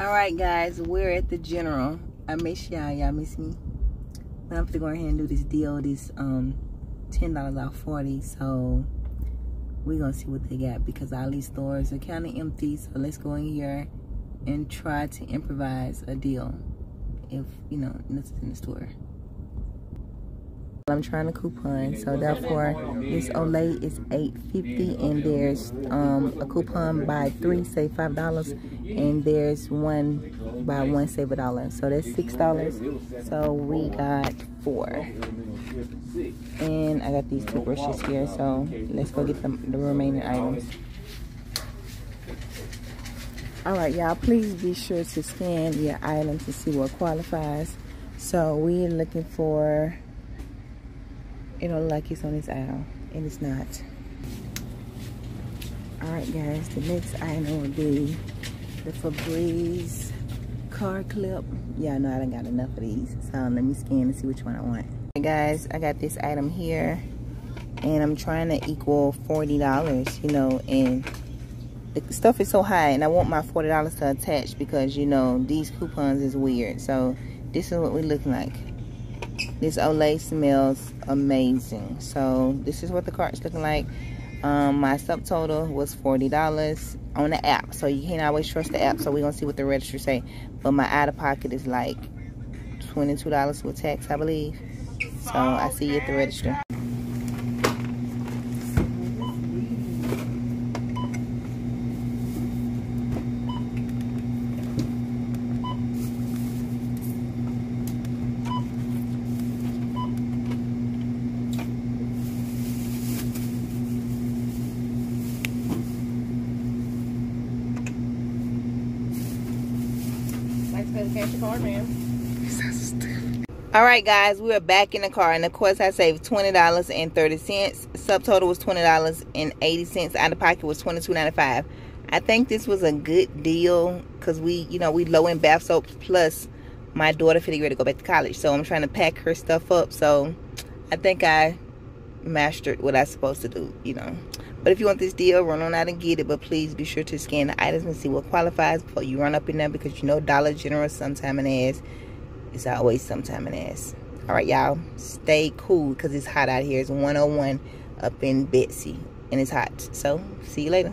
All right, guys, we're at the General. I miss y'all. Y'all miss me. But I'm gonna go ahead and do this deal. This um, ten dollars off forty. So we're gonna see what they got because all these stores are kind of empty. So let's go in here and try to improvise a deal. If you know nothing's in the store. I'm trying to coupon, so therefore this Olay is $8.50 and there's um, a coupon by three, save five dollars, and there's one by one, save a dollar. So that's six dollars. So we got four, and I got these two brushes here. So let's go get the, the remaining items. All right, y'all, please be sure to scan your items to see what qualifies. So we're looking for it look like it's on this aisle and it's not. All right guys the next item will be the Febreze car clip. Yeah I know I don't got enough of these so let me scan and see which one I want. Hey guys I got this item here and I'm trying to equal $40 you know and the stuff is so high and I want my $40 to attach because you know these coupons is weird. So this is what we're looking like this Olay smells amazing. So this is what the cart's looking like. Um, my subtotal was $40 on the app. So you can't always trust the app. So we're going to see what the register say. But my out of pocket is like $22 with tax, I believe. So I see you at the register. All right, guys, we are back in the car, and of course, I saved twenty dollars and thirty cents. Subtotal was twenty dollars and eighty cents. Out of pocket was twenty two ninety five. I think this was a good deal because we, you know, we low in bath soaps. Plus, my daughter fitting ready to go back to college, so I'm trying to pack her stuff up. So, I think I mastered what I'm supposed to do, you know. But if you want this deal, run on out and get it. But please be sure to scan the items and see what qualifies before you run up in there because you know Dollar General sometime in ass. is always sometime in ass. All right, y'all. Stay cool because it's hot out here. It's 101 up in Betsy and it's hot. So, see you later.